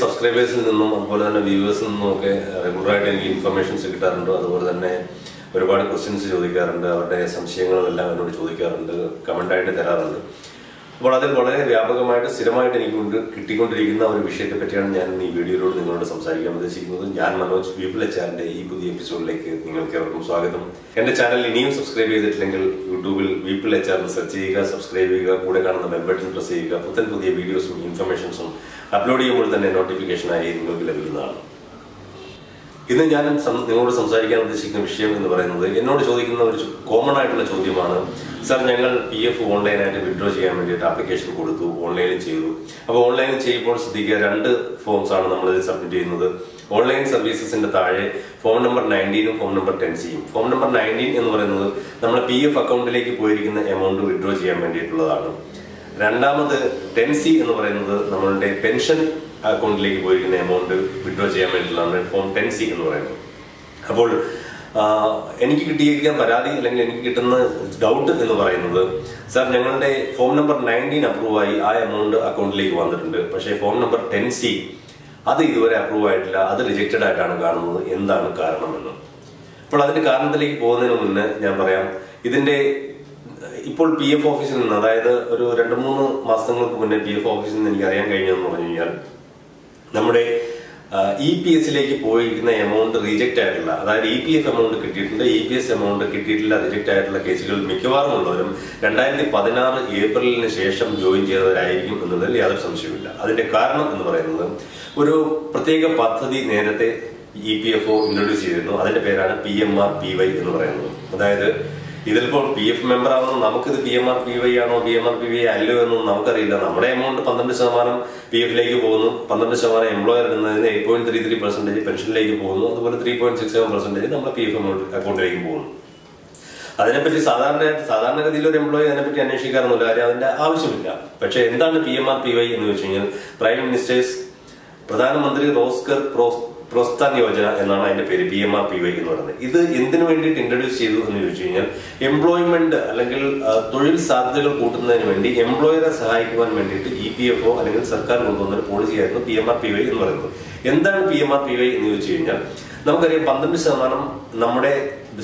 സബ്സ്ക്രൈബേഴ്സിൽ നിന്നും അതുപോലെ തന്നെ വ്യൂവേഴ്സിൽ നിന്നും ഒക്കെ റെഗുലറായിട്ട് എനിക്ക് ഇൻഫർമേഷൻസ് കിട്ടാറുണ്ട്. അതുപോലെ തന്നെ ഒരുപാട് ക്വസ്റ്റ്യൻസ് ചോദിക്കാറുണ്ട്. അവരുടെ സംശയങ്ങളെല്ലാം എന്നോട് ചോദിക്കാറുണ്ട്. കമന്റായിട്ട് തരാറുണ്ട്. അതിൽ വളരെ വ്യാപകമായിട്ട് സ്ഥിരമായിട്ട് എനിക്ക് കൊണ്ട് കിട്ടിക്കൊണ്ടിരിക്കുന്ന ഒരു വിഷയത്തെ പറ്റിയാണ് ഞാൻ ഈ വീഡിയോയിലൂടെ നിങ്ങളോട് സംസാരിക്കാൻ ഉദ്ദേശിക്കുന്നത്. ഞാൻ മനോജ് വീപ്പിൾ എച്ചാറിന്റെ ഈ പുതിയ എപ്പിസോഡിലേക്ക് നിങ്ങൾക്ക് ഏവർക്കും സ്വാഗതം. എന്റെ ചാനൽ ഇനിയും സബ്സ്ക്രൈബ് ചെയ്തിട്ടില്ലെങ്കിൽ യൂട്യൂബിൽ വീപ്പിൾ എച്ചാർ എന്ന് സെർച്ച് ചെയ്യുക സബ്സ്ക്രൈബ് ചെയ്യുക കൂടെ കാണുന്ന ബെൽ ബട്ടൺ പ്രസ് ചെയ്യുക. പുത്തൻ പുതിയ വീഡിയോസും ഇൻഫർമേഷൻസും അപ്ലോഡ് ചെയ്യുമ്പോൾ തന്നെ നോട്ടിഫിക്കേഷനായി നിങ്ങൾക്ക് ലഭിക്കുന്നതാണ്. ഇന്ന് ഞാൻ നിങ്ങളോട് സംസാരിക്കാൻ ഉദ്ദേശിക്കുന്ന വിഷയം എന്ന് പറയുന്നത് എന്നോട് ചോദിക്കുന്ന ഒരു കോമൺ ആയിട്ടുള്ള ചോദ്യമാണ്. സാർ ഞങ്ങൾ പി എഫ് ഓൺലൈനായിട്ട് വിഡ്രോ ചെയ്യാൻ വേണ്ടിയിട്ട് ആപ്ലിക്കേഷൻ കൊടുത്തു ഓൺലൈനിൽ ചെയ്തു. അപ്പോൾ ഓൺലൈനിൽ ചെയ്യുമ്പോൾ ശ്രദ്ധിക്കുക രണ്ട് ഫോംസ് ആണ് നമ്മൾ സബ്മിറ്റ് ചെയ്യുന്നത്. ഓൺലൈൻ സർവീസസിന്റെ താഴെ ഫോം നമ്പർ നയന്റീനും ഫോം നമ്പർ ടെൻ സിയും ഫോം നമ്പർ നയന്റീൻ എന്ന് പറയുന്നത് നമ്മുടെ പി എഫ് അക്കൗണ്ടിലേക്ക് പോയിരിക്കുന്ന എമൗണ്ട് വിഡ്രോ ചെയ്യാൻ വേണ്ടിയിട്ടുള്ളതാണ്. രണ്ടാമത് ടെൻ സി എന്ന് പറയുന്നത് നമ്മളുടെ പെൻഷൻ അക്കൗണ്ടിലേക്ക് പോയിരിക്കുന്ന എമൗണ്ട് വിഡ്രോ ചെയ്യാൻ വേണ്ടിയിട്ടുള്ളതാണ് ഫോം ടെൻ സി എന്ന് പറയുന്നത്. അപ്പോൾ എനിക്ക് കിട്ടിയിരിക്കാൻ പരാതി അല്ലെങ്കിൽ എനിക്ക് കിട്ടുന്ന ഡൗട്ട് എന്ന് പറയുന്നത് സാർ ഞങ്ങളുടെ ഫോം നമ്പർ നയന്റീൻ അപ്രൂവ് ആയി ആ എമൗണ്ട് അക്കൗണ്ടിലേക്ക് വന്നിട്ടുണ്ട്. പക്ഷേ ഫോം നമ്പർ ടെൻ സി അത് ഇതുവരെ അപ്രൂവ് ആയിട്ടില്ല അത് റിജക്റ്റഡ് ആയിട്ടാണ് കാണുന്നത്. എന്താണ് കാരണമെന്ന് അപ്പോൾ അതിന്റെ കാരണത്തിലേക്ക് പോകുന്നതിന് മുന്നേ ഞാൻ പറയാം ഇതിന്റെ ഇപ്പോൾ പി എഫ് ഓഫീസിൽ നിന്ന് അതായത് ഒരു രണ്ട് മൂന്ന് മാസങ്ങൾക്ക് മുന്നേ പി എഫ് ഓഫീസിൽ നിന്ന് എനിക്ക് അറിയാൻ കഴിഞ്ഞതെന്ന് പറഞ്ഞു കഴിഞ്ഞാൽ നമ്മുടെ ഇ പി എസിലേക്ക് പോയിരിക്കുന്ന എമൗണ്ട് റിജക്റ്റ് ആയിട്ടുള്ള അതായത് ഇ പി എഫ് എമൗണ്ട് കിട്ടിയിട്ടുണ്ട്. ഇ പി എസ് എമൗണ്ട് കിട്ടിയിട്ടില്ല റിജക്റ്റ് ആയിട്ടുള്ള കേസുകൾ മിക്കവാറും ഉള്ളവരും രണ്ടായിരത്തി പതിനാറ് ഏപ്രിലിന് ശേഷം ജോയിൻ ചെയ്തവരായിരിക്കും എന്നതിൽ യാതൊരു സംശയമില്ല അതിന്റെ കാരണം എന്ന് പറയുന്നത് ഒരു പ്രത്യേക പദ്ധതി നേരത്തെ E P F O introduce ചെയ്തിരുന്നു. അതിന്റെ പേരാണ് P M R P Y എന്ന് പറയുന്നത്. അതായത് ഇതിലിപ്പോൾ പി എഫ് മെമ്പർ ആവുന്ന നമുക്കിത് P M R P Y ആണോ? P M R P Y അല്ലോ എന്നും നമുക്കറിയില്ല. നമ്മുടെ എമൗണ്ട് പന്ത്രണ്ട് ശതമാനം പി എഫിലേക്ക് പോകുന്നു. പന്ത്രണ്ട് ശതമാനം എംപ്ലോയർ ഇടുന്നതിന് eight point three three percentage പെൻഷനിലേക്ക് പോകുന്നു. അതുപോലെ three point six seven percentage നമ്മുടെ പി എഫ് അക്കൗണ്ടിലേക്ക് പോകുന്നു. അതിനെപ്പറ്റി സാധാരണ സാധാരണഗതിയിൽ ഒരു എംപ്ലോയി അതിനെപ്പറ്റി അന്വേഷിക്കാറൊന്നുമില്ല. കാര്യം അതിന്റെ ആവശ്യമില്ല. പക്ഷെ എന്താണ് P M R P Y എന്ന് വെച്ച് കഴിഞ്ഞാൽ പ്രൈം മിനിസ്റ്റേഴ്സ് പ്രധാനമന്ത്രി റോസ്കർ പ്രോസ് പ്രോത്സാഹൻ യോജന എന്നാണ് അതിന്റെ പേര് P M R P Y എന്ന് പറയുന്നത്. ഇത് എന്തിനു വേണ്ടിയിട്ട് ഇൻട്രൊഡ്യൂസ് ചെയ്തു എന്ന് ചോദിച്ചു കഴിഞ്ഞാൽ എംപ്ലോയ്മെന്റ് അല്ലെങ്കിൽ തൊഴിൽ സാധ്യതകൾ കൂട്ടുന്നതിന് വേണ്ടി എംപ്ലോയറെ സഹായിക്കുവാൻ വേണ്ടിയിട്ട് ഇ പി എഫ് ഒ അല്ലെങ്കിൽ സർക്കാർ കൊണ്ടുവന്ന ഒരു പോളിസിയായിരുന്നു P M R P Y എന്ന് പറയുന്നത്. എന്താണ് P M R P Y എന്ന് ചോദിച്ചു കഴിഞ്ഞാൽ നമുക്കറിയാം പന്ത്രണ്ട് ശതമാനം നമ്മുടെ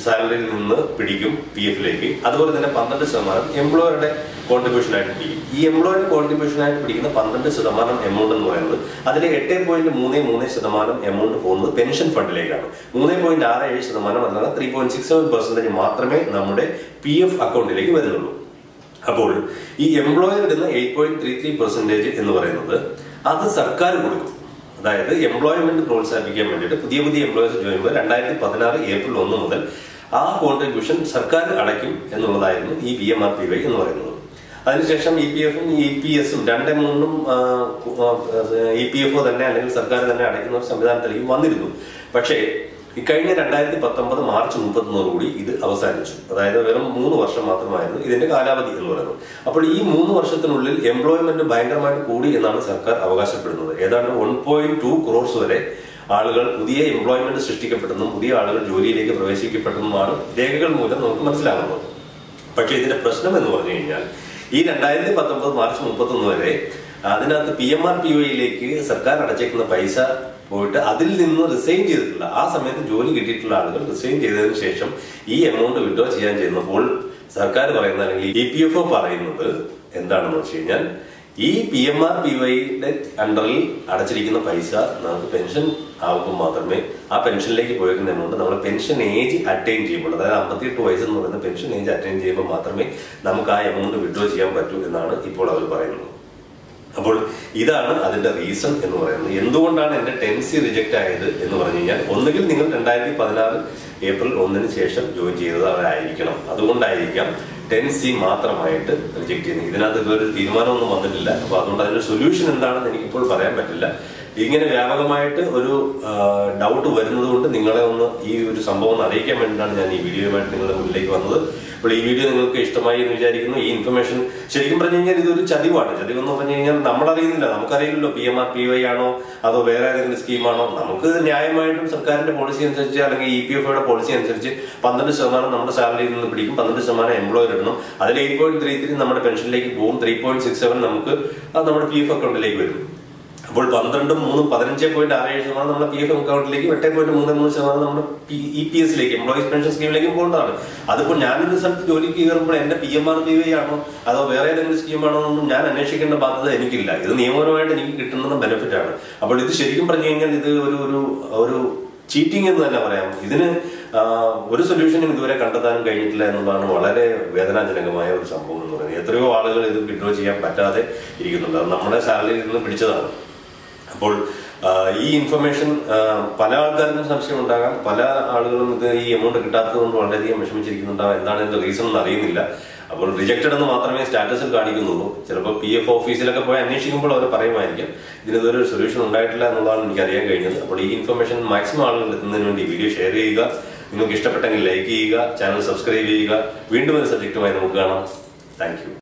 സാലറിയിൽ നിന്ന് പിടിക്കും പി എഫിലേക്ക് അതുപോലെ തന്നെ പന്ത്രണ്ട് ശതമാനം എംപ്ലോയറുടെ കോൺട്രിബ്യൂഷൻ ആയിട്ട് പിടിക്കും. ഈ എംപ്ലോയറുടെ കോൺട്രിബ്യൂഷൻ ആയിട്ട് പിടിക്കുന്ന പന്ത്രണ്ട് ശതമാനം എമൗണ്ട് എന്ന് പറയുന്നത് അതിലെ എട്ട് പോയിന്റ് മൂന്ന് മൂന്ന് ശതമാനം എമൗണ്ട് പോകുന്നത് പെൻഷൻ ഫണ്ടിലേക്കാണ് മൂന്ന് പോയിന്റ് ആറ് ഏഴ് ശതമാനം അല്ലാതെ three point six seven percentage മാത്രമേ നമ്മുടെ പി എഫ് അക്കൗണ്ടിലേക്ക് വരുന്നുള്ളൂ. അപ്പോൾ ഈ എംപ്ലോയർ ഇടുന്ന eight point three three percentage എന്ന് പറയുന്നത് അത് സർക്കാർ കൊടുക്കും. അതായത് എംപ്ലോയ്മെന്റ് പ്രോത്സാഹിപ്പിക്കാൻ വേണ്ടിയിട്ട് പുതിയ പുതിയ എംപ്ലോയീസ് ജോയിൻ ചെയ്യുമ്പോൾ രണ്ടായിരത്തി പതിനാറ് ഏപ്രിൽ ഒന്ന് മുതൽ ആ കോൺട്രിബ്യൂഷൻ സർക്കാർ അടയ്ക്കും എന്നുള്ളതായിരുന്നു ഈ P M R P Y എന്ന് പറയുന്നത്. അതിനുശേഷം ഇ പി എഫും ഇ പി എസും രണ്ട് മൂന്നും ഇ പി എഫ് തന്നെ അല്ലെങ്കിൽ സർക്കാർ തന്നെ അടയ്ക്കുന്ന ഒരു സംവിധാനത്തിലേക്ക് വന്നിരുന്നു. പക്ഷേ ഇക്കഴിഞ്ഞ രണ്ടായിരത്തി പത്തൊമ്പത് മാർച്ച് മുപ്പത്തൊന്നോടുകൂടി ഇത് അവസാനിച്ചു. അതായത് വെറും മൂന്ന് വർഷം മാത്രമായിരുന്നു ഇതിന്റെ കാലാവധി എന്ന് പറയുന്നത്. അപ്പോൾ ഈ മൂന്ന് വർഷത്തിനുള്ളിൽ എംപ്ലോയ്മെന്റ് ഭയങ്കരമായിട്ട് കൂടി എന്നാണ് സർക്കാർ അവകാശപ്പെടുന്നത്. ഏതാണ്ട് വൺ പോയിന്റ് ടു ക്രോർസ് വരെ ആളുകൾ പുതിയ എംപ്ലോയ്മെന്റ് സൃഷ്ടിക്കപ്പെട്ടെന്നും പുതിയ ആളുകൾ ജോലിയിലേക്ക് പ്രവേശിക്കപ്പെട്ടെന്നുമാണ് രേഖകൾ മൂലം നമുക്ക് മനസ്സിലാകുന്നത്. പക്ഷേ ഇതിന്റെ പ്രശ്നം എന്ന് പറഞ്ഞു കഴിഞ്ഞാൽ ഈ രണ്ടായിരത്തി പത്തൊമ്പത് മാർച്ച് മുപ്പത്തൊന്ന് വരെ അതിനകത്ത് പി എം ആർ പി ഒയിലേക്ക് സർക്കാർ അടച്ചേക്കുന്ന പൈസ പോയിട്ട് അതിൽ നിന്ന് റിസൈൻ ചെയ്തിട്ടില്ല ആ സമയത്ത് ജോലി കിട്ടിയിട്ടുള്ള ആളുകൾ റിസൈൻ ചെയ്തതിനു ശേഷം ഈ എമൗണ്ട് വിഡ്രോ ചെയ്യാൻ ചെയ്യുന്നപ്പോൾ സർക്കാർ പറയുന്ന അല്ലെങ്കിൽ ഇ പി എഫ് ഒ പറയുന്നത് എന്താണെന്ന് വെച്ച് കഴിഞ്ഞാൽ ഈ പി എം ആർ പി വൈയുടെ അണ്ടറിൽ അടച്ചിരിക്കുന്ന പൈസ നമുക്ക് പെൻഷൻ ആവുമ്പോൾ മാത്രമേ ആ പെൻഷനിലേക്ക് പോയിരിക്കുന്ന എമൗണ്ട് നമ്മൾ പെൻഷൻ ഏജ് അറ്റൈൻ ചെയ്യുമ്പോൾ അതായത് അമ്പത്തിയെട്ട് വയസ്സ് എന്ന് പറയുന്ന പെൻഷൻ ഏജ് അറ്റൈൻ ചെയ്യുമ്പോൾ മാത്രമേ നമുക്ക് ആ എമൗണ്ട് വിഡ്രോ ചെയ്യാൻ പറ്റൂ എന്നാണ് ഇപ്പോൾ അവർ പറയുന്നത്. ഇതാണ് അതിന്റെ റീസൺ എന്ന് പറയുന്നത്. എന്തുകൊണ്ടാണ് എന്റെ ടെൻസി റിജക്റ്റ് ആയത് എന്ന് പറഞ്ഞു കഴിഞ്ഞാൽ ഒന്നുകിൽ നിങ്ങൾ രണ്ടായിരത്തി പതിനാറ് ഏപ്രിൽ ഒന്നിന് ശേഷം ജോയിൻ ചെയ്തതായിരിക്കണം അതുകൊണ്ടായിരിക്കാം ടെൻ സി മാത്രമായിട്ട് റിജക്ട് ചെയ്യുന്നത്. ഇതിനകത്ത് ഇതുവരെ തീരുമാനമൊന്നും വന്നിട്ടില്ല. അപ്പൊ അതുകൊണ്ട് അതിന്റെ സൊല്യൂഷൻ എന്താണെന്ന് എനിക്കിപ്പോൾ പറയാൻ പറ്റില്ല. ഇങ്ങനെ വ്യാപകമായിട്ട് ഒരു ഡൗട്ട് വരുന്നത് കൊണ്ട് നിങ്ങളെ ഒന്ന് ഈ ഒരു സംഭവം ഒന്ന് അറിയിക്കാൻ വേണ്ടിയിട്ടാണ് ഞാൻ ഈ വീഡിയോയുമായിട്ട് നിങ്ങളുടെ മുന്നിലേക്ക് വന്നത്. അപ്പോൾ ഈ വീഡിയോ നിങ്ങൾക്ക് ഇഷ്ടമായി എന്ന് വിചാരിക്കുന്നു. ഈ ഇൻഫർമേഷൻ ശരിക്കും പറഞ്ഞു കഴിഞ്ഞാൽ ഇതൊരു ചതിവാണ്. ചതിവ് എന്ന് പറഞ്ഞു കഴിഞ്ഞാൽ നമ്മളറിയുന്നില്ല. നമുക്കറിയില്ലല്ലോ. P M R P Y ആണോ? അതോ വേറെ ഏതെങ്കിലും സ്കീമാണോ നമുക്ക് ന്യായമായിട്ടും സർക്കാരിന്റെ പോളിസി അനുസരിച്ച് അല്ലെങ്കിൽ ഇ പി എഫ് പോളിസി അനുസരിച്ച് പന്ത്രണ്ട് ശതമാനം നമ്മുടെ സാലറിയിൽ നിന്ന് പിടിക്കും. പന്ത്രണ്ട് ശതമാനം എംപ്ലോയർ ഇടണം. അതിൽ എയ്റ്റ് പോയിന്റ് ത്രീ ത്രീ നമ്മുടെ പെൻഷനിലേക്ക് പോകും. ത്രീ പോയിന്റ് സിക്സ് സെവൻ നമുക്ക് നമ്മുടെ പി എഫ് അക്കൗണ്ടിലേക്ക് വരും. അപ്പോൾ പന്ത്രണ്ടും മൂന്നും പതിനഞ്ച് പോയിന്റ് ആറ് ഏഴ് ശതമാനം നമ്മുടെ പി എഫ് അക്കൗണ്ടിലേക്ക് എട്ട് പോയിന്റ് മൂന്ന് മൂന്ന് ശതമാനം നമ്മുടെ ഇ പി എസിലേക്ക് എംപ്ലോയീസ് പെൻഷൻ സ്കീമിലേക്കും പോകേണ്ടതാണ് അതിപ്പോൾ ഞാനൊരു സ്ഥലത്ത് ജോലിക്ക് കയറുമ്പോൾ എന്റെ P M R P Y ആണോ അതോ വേറെ ഏതെങ്കിലും സ്കീമാണോ എന്നും ഞാൻ അന്വേഷിക്കേണ്ട ബാധ്യത എനിക്കില്ല. ഇത് നിയമപരമായിട്ട് എനിക്ക് കിട്ടുന്ന ബെനിഫിറ്റ് ആണ്. അപ്പോൾ ഇത് ശരിക്കും പറഞ്ഞു കഴിഞ്ഞാൽ ഇത് ഒരു ഒരു ഒരു ചീറ്റിംഗ് എന്ന് തന്നെ പറയാം. ഇതിന് ഒരു സൊല്യൂഷനും ഇതുവരെ കണ്ടെത്താനും കഴിഞ്ഞിട്ടില്ല എന്നുള്ളതാണ് വളരെ വേദനാജനകമായ ഒരു സംഭവം എന്ന് പറയുന്നത്. എത്രയോ ആളുകൾ ഇത് വിഡ്രോ ചെയ്യാൻ പറ്റാതെ ഇരിക്കുന്നുണ്ട്. അത് നമ്മുടെ സാലറിയിൽ നിന്ന് പിടിച്ചതാണ്. അപ്പോൾ ഈ ഇൻഫർമേഷൻ പല ആൾക്കാർക്കും സംശയം ഉണ്ടാകാം. പല ആളുകളും ഇത് ഈ എമൗണ്ട് കിട്ടാത്തത് കൊണ്ട് വളരെയധികം വിഷമിച്ചിരിക്കുന്നുണ്ടാകാം. എന്താണ് ഇതിന്റെ റീസൺ എന്ന് അറിയുന്നില്ല. അപ്പോൾ റിജക്റ്റഡ് എന്ന് മാത്രമേ സ്റ്റാറ്റസിൽ കാണിക്കുന്നുള്ളൂ. ചിലപ്പോൾ പി എഫ് ഓഫീസിലൊക്കെ പോയി അന്വേഷിക്കുമ്പോൾ അവർ പറയുമായിരിക്കും ഇതിന് ഇതൊരു സൊല്യൂഷൻ ഉണ്ടായിട്ടില്ല എന്നുള്ളതാണ് എനിക്ക് അറിയാൻ കഴിഞ്ഞത്. അപ്പോൾ ഈ ഇൻഫർമേഷൻ മാക്സിമം ആളുകൾ എത്തുന്നതിന് വേണ്ടി വീഡിയോ ഷെയർ ചെയ്യുക നിങ്ങൾക്ക് ഇഷ്ടപ്പെട്ടെങ്കിൽ ലൈക്ക് ചെയ്യുക ചാനൽ സബ്സ്ക്രൈബ് ചെയ്യുക. വീണ്ടും ഒരു സബ്ജക്റ്റുമായി നമുക്ക് കാണാം. താങ്ക്